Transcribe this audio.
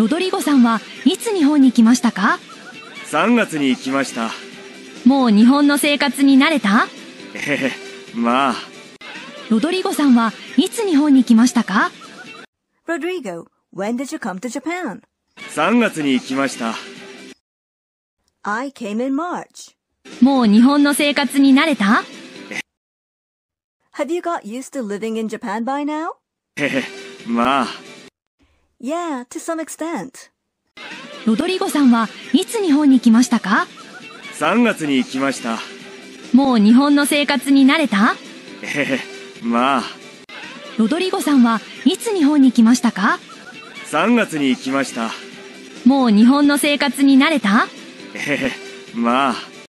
ロドリゴさんはいつ日本に来ましたか？3月に来ました。もう日本の生活に慣れた？ええ、まあ、ロドリゴさんはいつ日本に来ましたか？Rodrigo, when did you come to Japan? 3月に来ました。I came in March. もう日本の生活に慣れた？Have you got used to living in Japan by now? ええ、まあ、Yeah, to some extent. ロドリゴさんはいつ日本に来ましたか？3月に来ました。もう日本の生活に慣れた？ええ、まあ、ロドリゴさんはいつ日本に来ましたか？3月に来ました。もう日本の生活に慣れた？ええ、まあ、